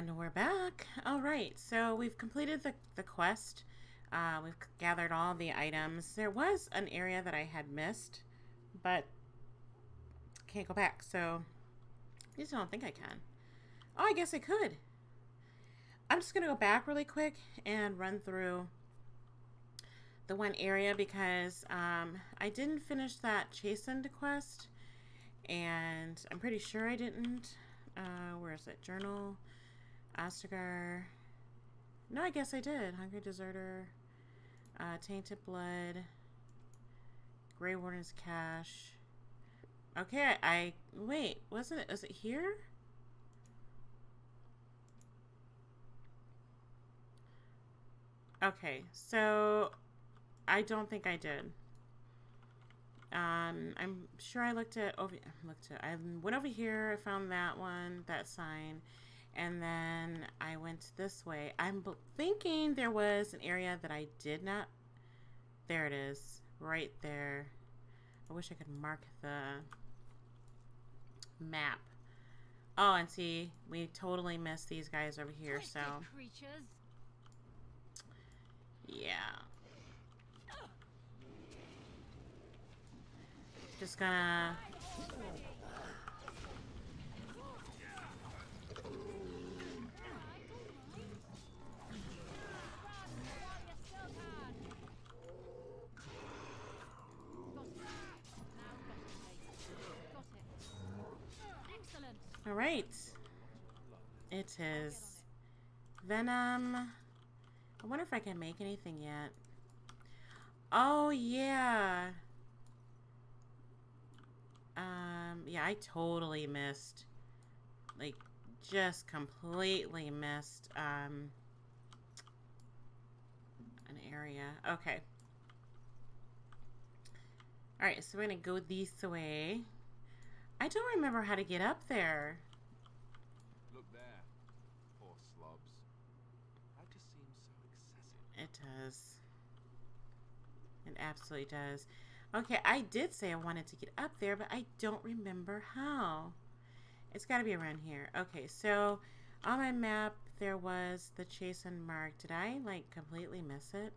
And we're back. All right, so we've completed the, the quest. Uh, we've gathered all the items. There was an area that I had missed, but can't go back, so I just don't think I can. Oh, I guess I could. I'm just going to go back really quick and run through the one area because um, I didn't finish that Chasind quest, and I'm pretty sure I didn't. Uh, where is it? Journal, Ostagar. No, I guess I did. Hungry Deserter, uh, Tainted Blood, Grey Warden's Cache. Okay, I, wait, wasn't it, is it here? Okay, so I don't think I did. Um, I'm sure I looked at over. Looked at. I went over here. I found that one, that sign, and then I went this way. I'm thinking there was an area that I did not. There it is, right there. I wish I could mark the map. Oh, and see, we totally missed these guys over here. So, Creatures. yeah. Just gonna... All right. It is Venom. I wonder if I can make anything yet. Oh, yeah. Um, yeah, I totally missed, like, just completely missed, um, an area. Okay. Alright, so we're gonna go this way. I don't remember how to get up there. Look there. Poor slobs. That just seems so excessive. It does. It absolutely does. Okay, I did say I wanted to get up there, but I don't remember how. It's got to be around here. Okay, so on my map, there was the Chasind Mark. Did I, like, completely miss it?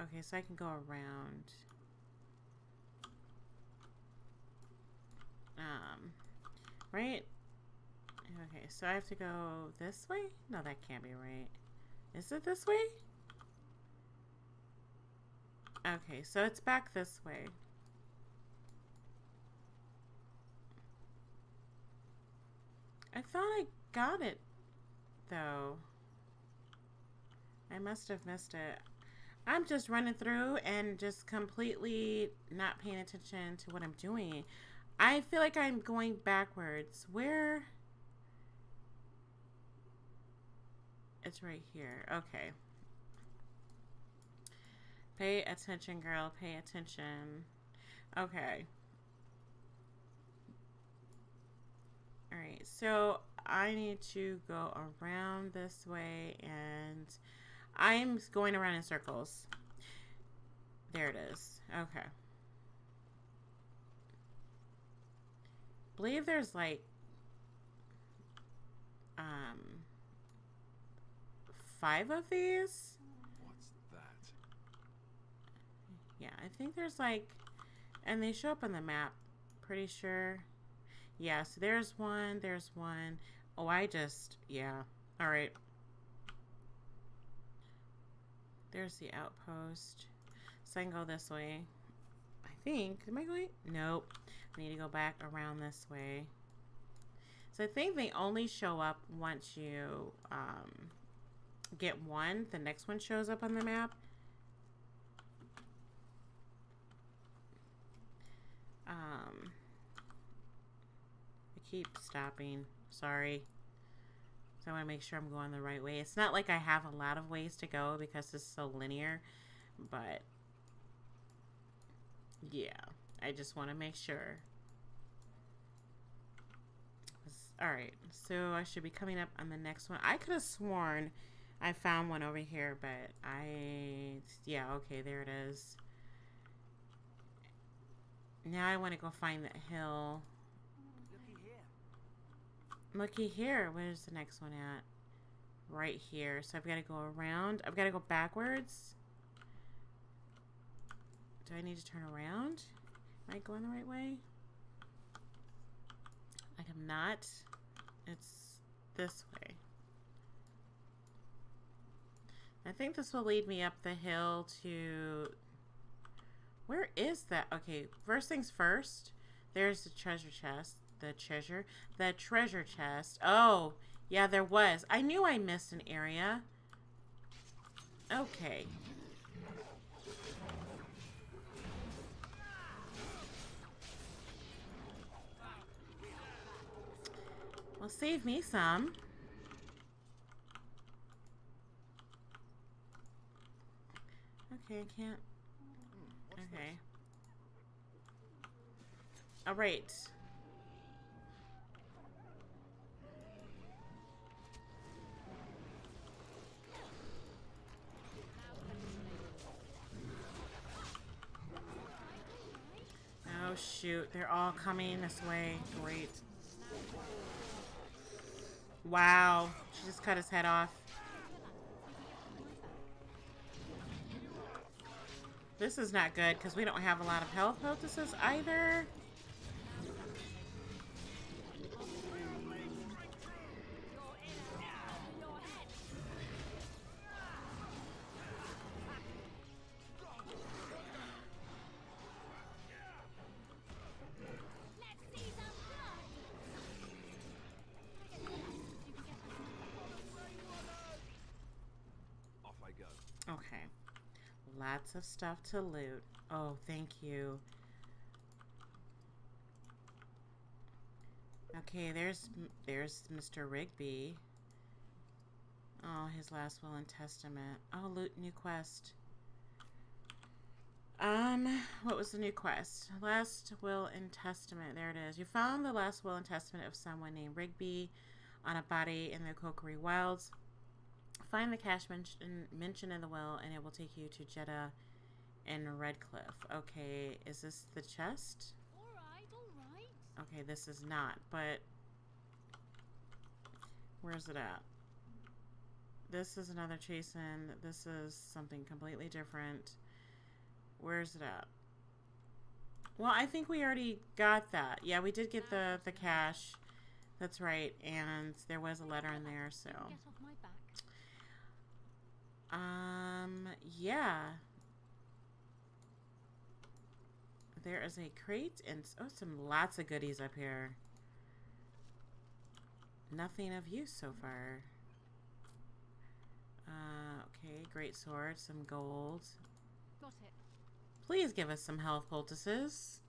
Okay, so I can go around. Um, right? Okay, so I have to go this way? No, that can't be right. Is it this way? Okay, so it's back this way. I thought I got it, though. I must have missed it. I'm just running through and just completely not paying attention to what I'm doing. I feel like I'm going backwards. Where? It's right here. Okay. Pay attention, girl. Pay attention. Okay. Alright, so I need to go around this way and I'm going around in circles. There it is. Okay. Believe there's like um five of these. What's that? Yeah, I think there's like and they show up on the map. Pretty sure. Yeah, so there's one, there's one. Oh, I just yeah. All right. There's the outpost. So I can go this way. Think. Am I going? Nope. I need to go back around this way. So I think they only show up once you um, get one. The next one shows up on the map. Um, I keep stopping. Sorry. So I want to make sure I'm going the right way. It's not like I have a lot of ways to go because it's so linear. But, yeah. I just want to make sure. Alright, so I should be coming up on the next one. I could have sworn I found one over here, but I... Yeah, okay, there it is. Now I want to go find that hill. Looky here. Where's the next one at? Right here. So I've got to go around. I've got to go backwards. Do I need to turn around? Am I going the right way? I am not. It's this way. I think this will lead me up the hill to... Where is that? Okay, first things first. There's the treasure chest. The treasure? The treasure chest. Oh, yeah, there was. I knew I missed an area. Okay. Save me some. Okay, I can't. Okay. All right. Oh shoot, they're all coming this way. Great. Wow, she just cut his head off. This is not good because we don't have a lot of health poultices either. Lots of stuff to loot. Oh, thank you. Okay, there's there's Mr. Rigby. Oh, his last will and testament. Oh, loot new quest. Um, what was the new quest? Last will and testament. There it is. You found the last will and testament of someone named Rigby on a body in the Korcari Wilds. Find the cache mention, mentioned in the will, and it will take you to Jetta and Redcliffe. Okay, is this the chest? Alright, alright. Okay, this is not, but where's it at? This is another Chasind. This is something completely different. Where's it at? Well, I think we already got that. Yeah, we did get the the cache. That's right, and there was a letter in there, so. Get off my back. Um, yeah. There is a crate and oh, some lots of goodies up here. Nothing of use so far. Uh, okay, great sword, some gold. Got it. Please give us some health poultices.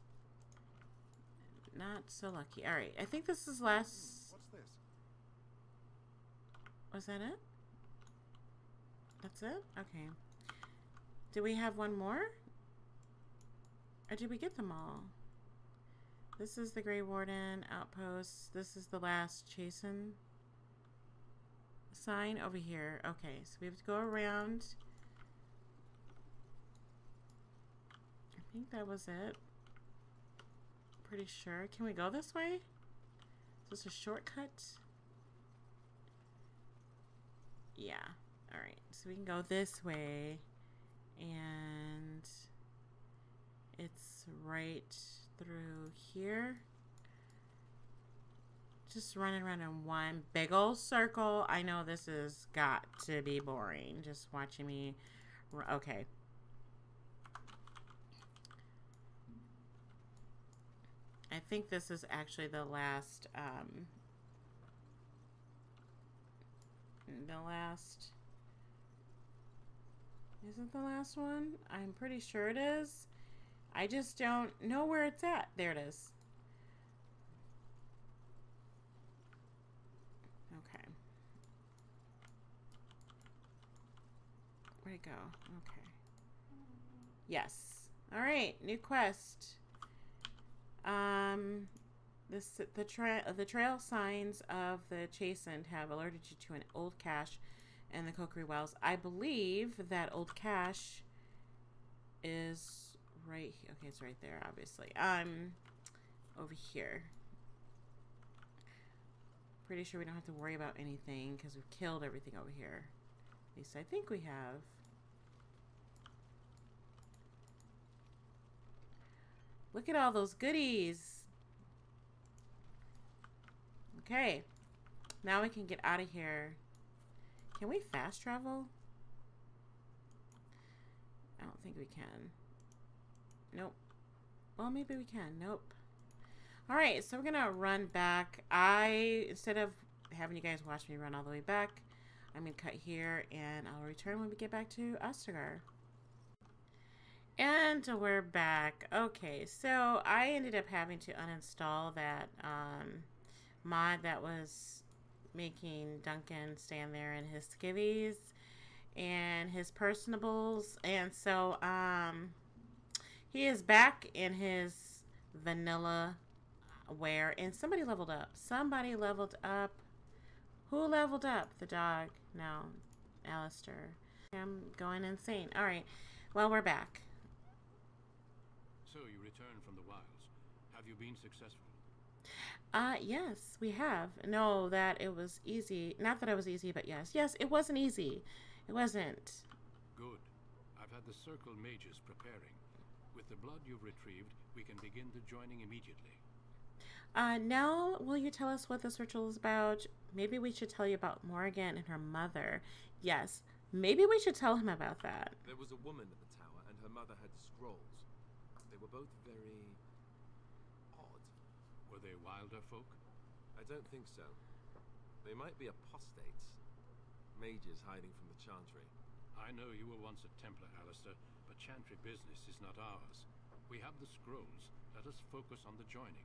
Not so lucky. Alright, I think this is last... What's this? Was that it? That's it? Okay. Do we have one more? Or did we get them all? This is the Grey Warden outpost. This is the last Chasind sign over here. Okay, so we have to go around. I think that was it. Pretty sure. Can we go this way? Is this a shortcut? Yeah. Alright, so we can go this way. And it's right through here. Just running around in one big old circle. I know this has got to be boring. Just watching me. Okay. I think this is actually the last, um, the last, is it the last one? I'm pretty sure it is. I just don't know where it's at. There it is. Okay. Where'd it go? Okay. Yes. All right. New quest. Um, this the trail the trail signs of the Chasind have alerted you to an old cache in the Korcari Wilds. I believe that old cache is right. he- Okay, it's right there. Obviously, um, over here. Pretty sure we don't have to worry about anything because we've killed everything over here. At least I think we have. Look at all those goodies. Okay. Now we can get out of here. Can we fast travel? I don't think we can. Nope. Well, maybe we can. Nope. All right, so we're gonna run back. I instead of having you guys watch me run all the way back, I'm gonna cut here, and I'll return when we get back to Ostagar. And we're back. Okay, so I ended up having to uninstall that um, mod that was making Duncan stand there in his skivvies and his personables. And so um, he is back in his vanilla wear. And somebody leveled up. Somebody leveled up. Who leveled up? The dog. No. Alistair. I'm going insane. All right. Well, we're back. So you returned from the wilds. Have you been successful? Uh, yes, we have. No, that it was easy. Not that it was easy, but yes. Yes, it wasn't easy. It wasn't. Good. I've had the Circle mages preparing. With the blood you've retrieved, we can begin the joining immediately. Uh, now, will you tell us what this ritual is about? Maybe we should tell you about Morrigan and her mother. Yes, maybe we should tell him about that. There was a woman at the tower, and her mother had scrolls. They were both very. Were they wilder folk? I don't think so. They might be apostates. Mages hiding from the Chantry. I know you were once a Templar, Alistair, but Chantry business is not ours. We have the scrolls. Let us focus on the joining.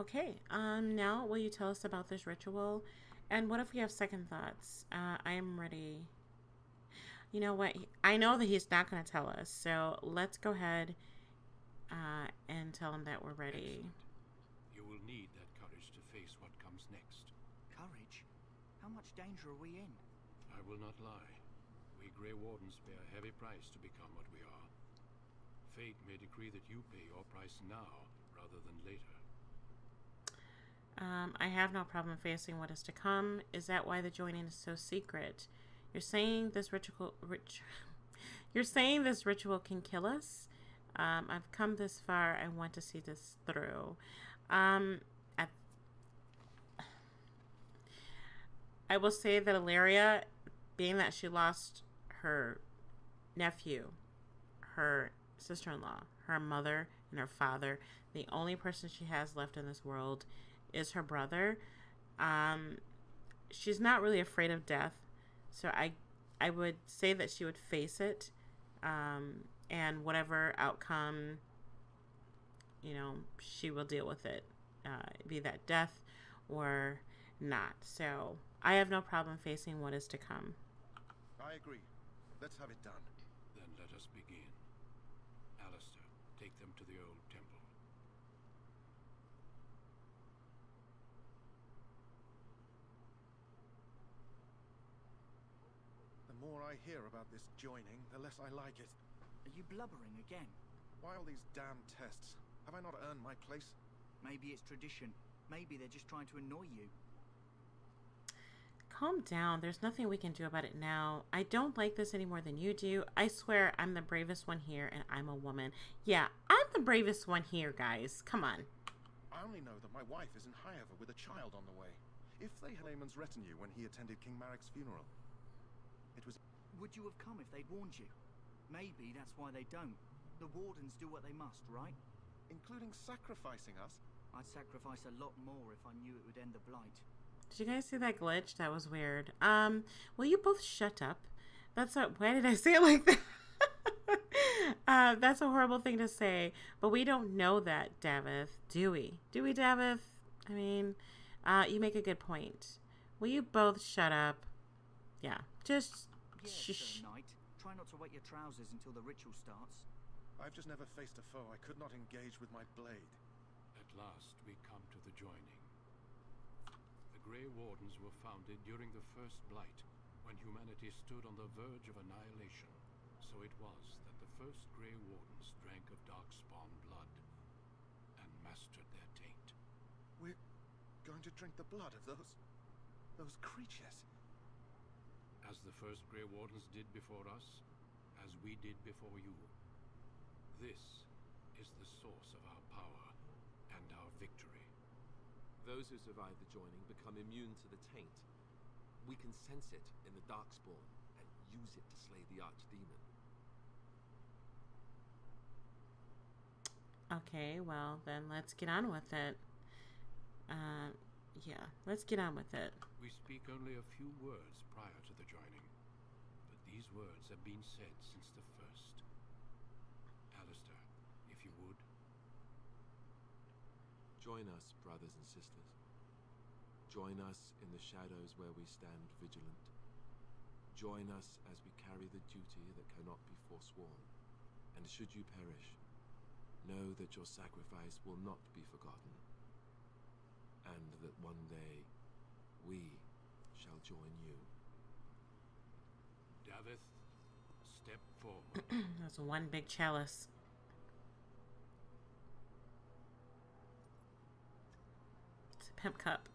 Okay, um, now will you tell us about this ritual? And what if we have second thoughts? Uh, I am ready. You know what? I know that he's not going to tell us, so let's go ahead uh, and tell him that we're ready. Excellent. You will need that courage to face what comes next. Courage? How much danger are we in? I will not lie. We Grey Wardens pay a heavy price to become what we are. Fate may decree that you pay your price now rather than later. Um, I have no problem facing what is to come. Is that why the joining is so secret? You're saying this ritual, rit- you're saying this ritual can kill us. Um, I've come this far. I want to see this through. Um, I, I will say that Aleria, being that she lost her nephew, her sister-in-law, her mother, and her father, the only person she has left in this world is her brother. Um, she's not really afraid of death, so I I would say that she would face it, um, and whatever outcome, you know, she will deal with it, uh, be that death or not. So I have no problem facing what is to come. I agree. Let's have it done. Then let us begin. Alistair, take them to the old temple. The more I hear about this joining, the less I like it. Are you blubbering again? Why all these damn tests? Have I not earned my place? Maybe it's tradition. Maybe they're just trying to annoy you. Calm down. There's nothing we can do about it now. I don't like this any more than you do. I swear I'm the bravest one here and I'm a woman. Yeah, I'm the bravest one here, guys. Come on. I only know that my wife is in Highever with a child on the way. If they had Eamon's retinue when he attended King Maric's funeral. It was... Would you have come if they'd warned you? Maybe that's why they don't. The wardens do what they must, right? Including sacrificing us? I'd sacrifice a lot more if I knew it would end the blight. Did you guys see that glitch? That was weird. Um, will you both shut up? That's what. Why did I say it like that? uh, that's a horrible thing to say, but we don't know that, Daveth, do we? Do we, Daveth? I mean, uh, you make a good point. Will you both shut up? Yeah, just Yeah, shh. Sir Knight. Try not to wet your trousers until the ritual starts. I've just never faced a foe I could not engage with my blade. At last, we come to the joining. The Grey Wardens were founded during the First Blight, when humanity stood on the verge of annihilation. So it was that the first Grey Wardens drank of Darkspawn blood and mastered their taint. We're going to drink the blood of those. those creatures. As the first Grey Wardens did before us, as we did before you. This is the source of our power and our victory. Those who survive the joining become immune to the taint. We can sense it in the Darkspawn and use it to slay the Archdemon. Okay, well, then let's get on with it. Uh, yeah, let's get on with it. We speak only a few words prior to the joining, but these words have been said since the first. Alistair, if you would. Join us, brothers and sisters. Join us in the shadows where we stand vigilant. Join us as we carry the duty that cannot be forsworn. And should you perish, know that your sacrifice will not be forgotten. And that one day we shall join you. Daveth, step forward. That's one big chalice. Pimp cup.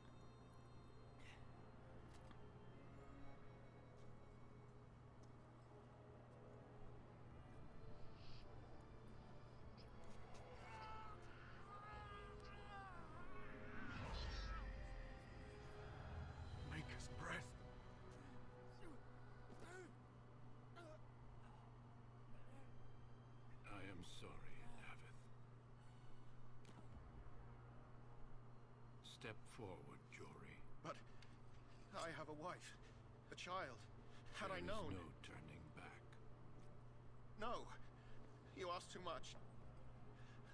Step forward, Jory. But I have a wife, a child. Had I There is known. no turning back. No. You ask too much.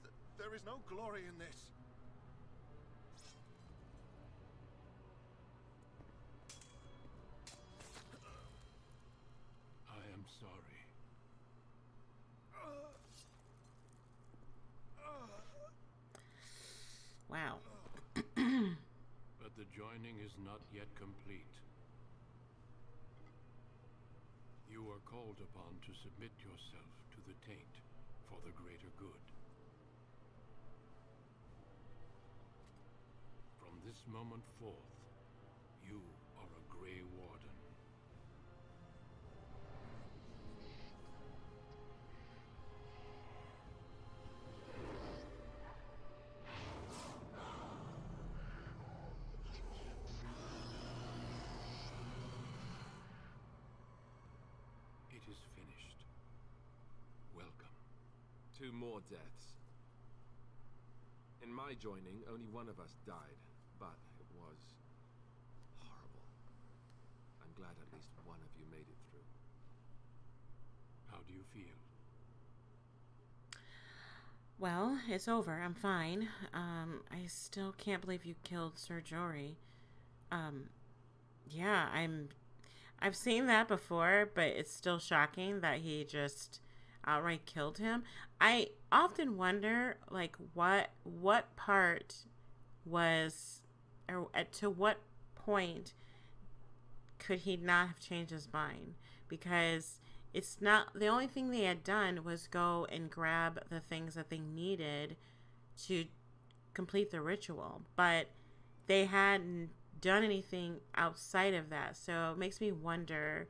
Th- there is no glory in this. I am sorry. Wow. But the joining is not yet complete. You are called upon to submit yourself to the taint for the greater good. From this moment forth, you are a Grey Two more deaths. In my joining, only one of us died, but it was horrible. I'm glad at least one of you made it through. How do you feel? Well, it's over. I'm fine. Um, I still can't believe you killed Sir Jory. Um, yeah, I'm. I've seen that before, but it's still shocking that he just outright killed him. I often wonder, like, what what part was, or at, to what point could he not have changed his mind? Because it's not the only thing they had done was go and grab the things that they needed to complete the ritual, but they hadn't done anything outside of that. So it makes me wonder.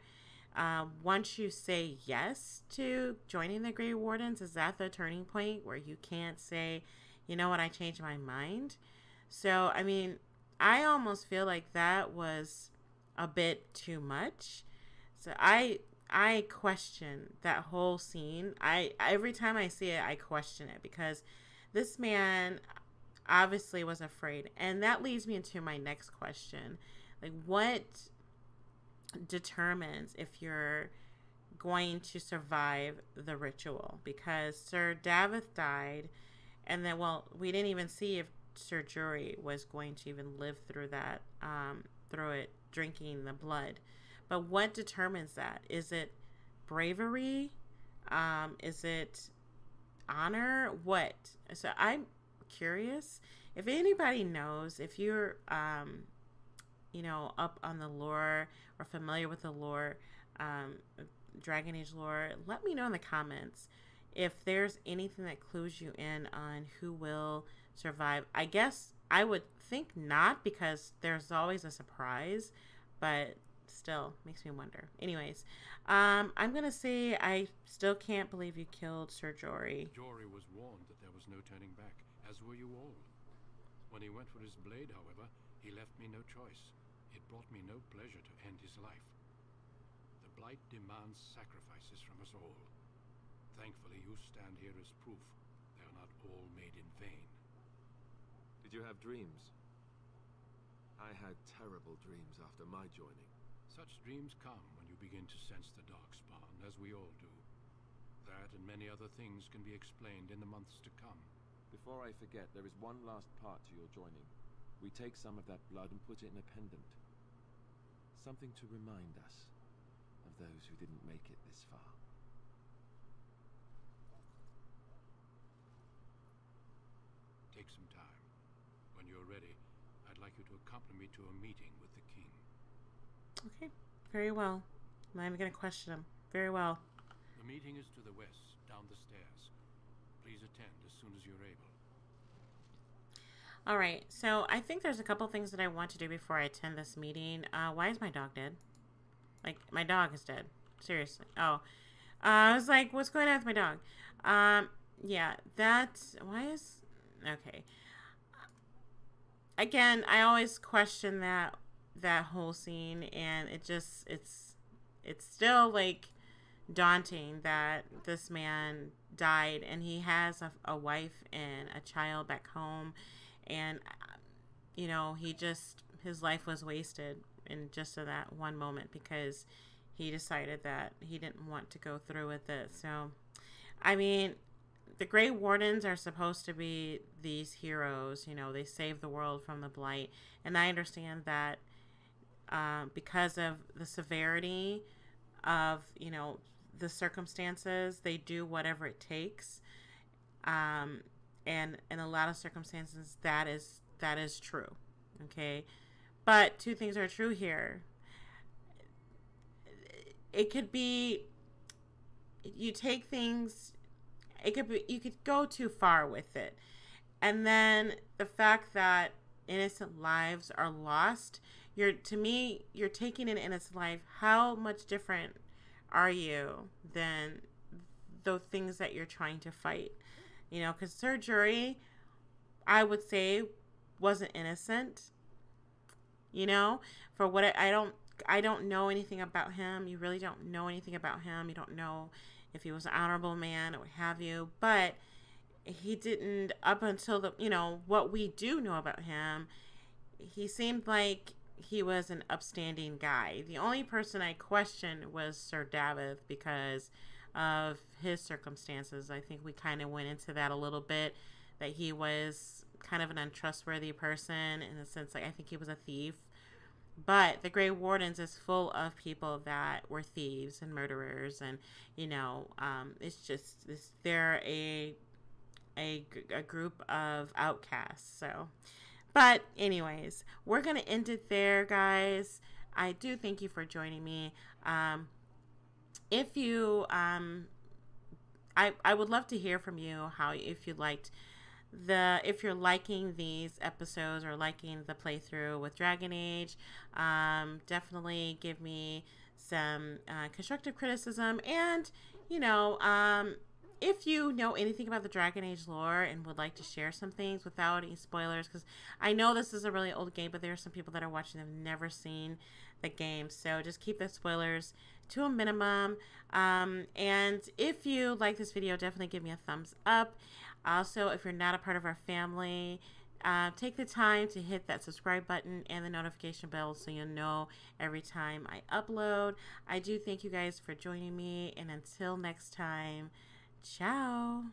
Uh, once you say yes to joining the Grey Wardens, is that the turning point where you can't say, you know what, I changed my mind? So, I mean, I almost feel like that was a bit too much. So I I question that whole scene. I every time I see it, I question it because this man obviously was afraid, and that leads me into my next question: like, what determines if you're going to survive the ritual? Because Sir Daveth died, and then well, we didn't even see if Sir Jory was going to even live through that, um, through it, drinking the blood. But what determines that? Is it bravery? Um, is it honor? What? So I'm curious. If anybody knows, if you're, um, you know, up on the lore or familiar with the lore, um, Dragon Age lore, let me know in the comments if there's anything that clues you in on who will survive. I guess I would think not because there's always a surprise, but still makes me wonder. Anyways, um, I'm gonna say I still can't believe you killed Sir Jory. Jory was warned that there was no turning back, as were you all. When he went for his blade, however, he left me no choice. It brought me no pleasure to end his life. The Blight demands sacrifices from us all. Thankfully, you stand here as proof they are not all made in vain. Did you have dreams? I had terrible dreams after my joining. Such dreams come when you begin to sense the Darkspawn, as we all do. That and many other things can be explained in the months to come. Before I forget, there is one last part to your joining. We take some of that blood and put it in a pendant. Something to remind us of those who didn't make it this far. Take some time. When you're ready, I'd like you to accompany me to a meeting with the king. Okay, very well. I'm not even gonna question him. Very well. The meeting is to the west, down the stairs. Please attend as soon as you're able. All right, so I think there's a couple things that I want to do before I attend this meeting. Uh, why is my dog dead? Like, my dog is dead. Seriously. Oh. Uh, I was like, what's going on with my dog? Um, yeah, that's. Why is. Okay. Again, I always question that that whole scene and it just it's it's still like daunting that this man died and he has a, a wife and a child back home and you know he just his life was wasted in just that one moment because he decided that he didn't want to go through with it so i mean the Grey Wardens are supposed to be these heroes. You know, they save the world from the blight, and I understand that uh, because of the severity of you know the circumstances, they do whatever it takes. Um, and in a lot of circumstances, that is that is true. Okay, but two things are true here. It could be you take things it could be you could go too far with it and then the fact that innocent lives are lost you're to me you're taking an innocent life how much different are you than the things that you're trying to fight you know because Sir Jory i would say wasn't innocent you know for what I, I don't i don't know anything about him you really don't know anything about him you don't know if he was an honorable man or what have you. But he didn't, up until the, you know, what we do know about him, he seemed like he was an upstanding guy. The only person I questioned was Sir Daveth because of his circumstances. I think we kind of went into that a little bit, that he was kind of an untrustworthy person in the sense like I think he was a thief but the Grey Wardens is full of people that were thieves and murderers, and you know, um, it's just it's, they're a, a a group of outcasts. So, but anyways, we're gonna end it there, guys. I do thank you for joining me. Um, if you um, I I would love to hear from you how if you liked the if you're liking these episodes or liking the playthrough with Dragon Age, um, definitely give me some uh, constructive criticism and you know um, if you know anything about the Dragon Age lore and would like to share some things without any spoilers, because I know this is a really old game, but there are some people that are watching that have never seen the game, so just keep the spoilers to a minimum. Um, and if you like this video, definitely give me a thumbs up. Also, if you're not a part of our family, uh, take the time to hit that subscribe button and the notification bell so you'll know every time I upload. I do thank you guys for joining me, and until next time, ciao.